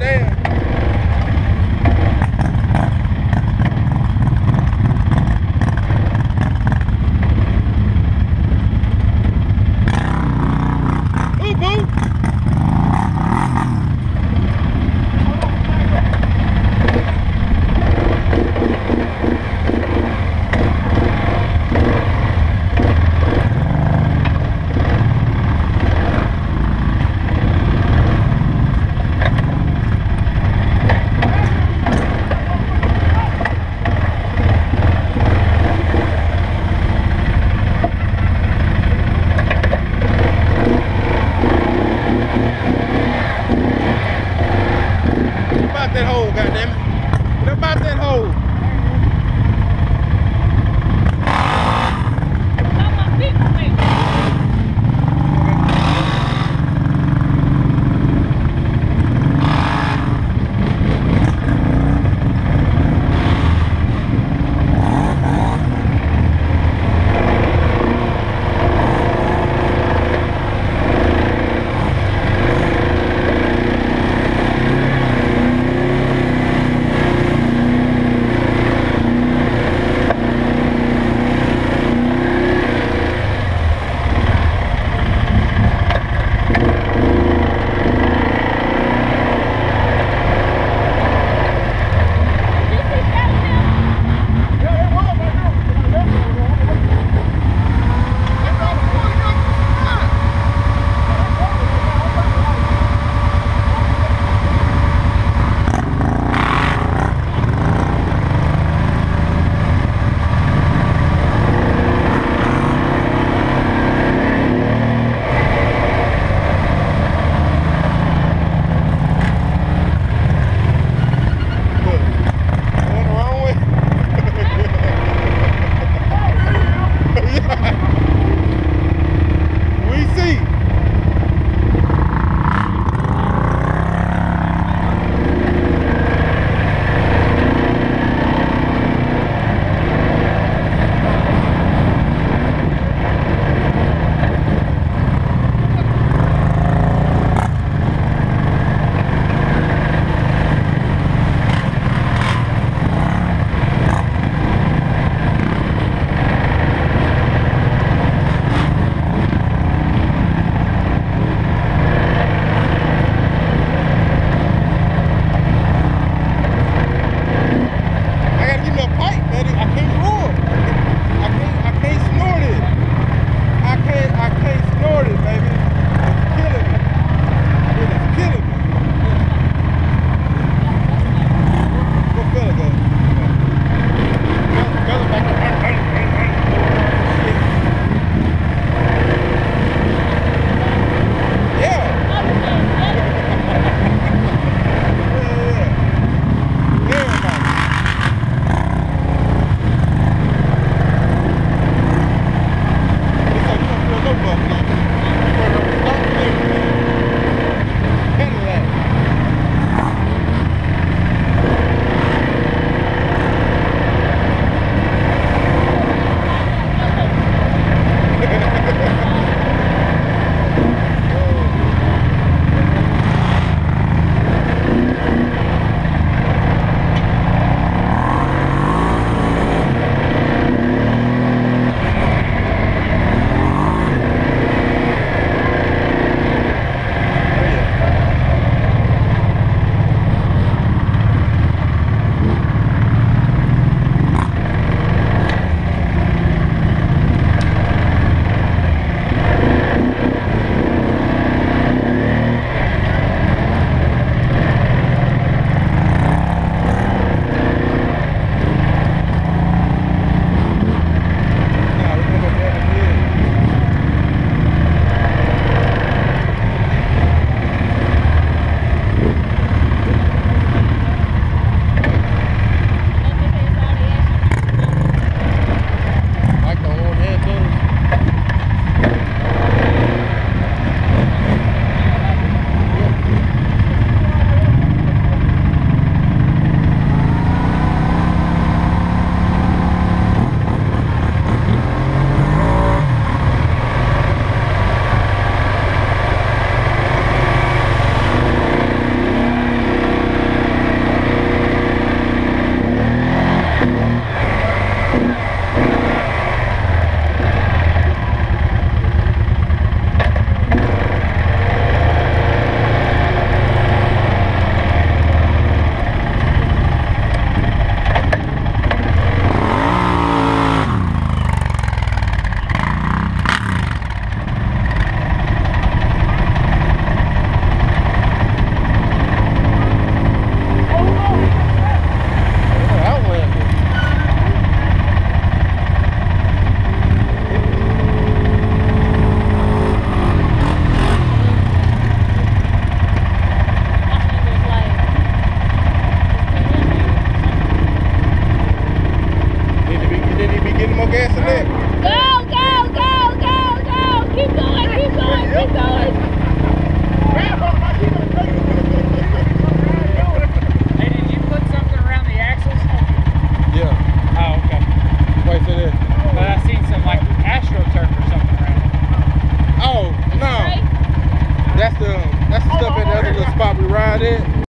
Damn. Got them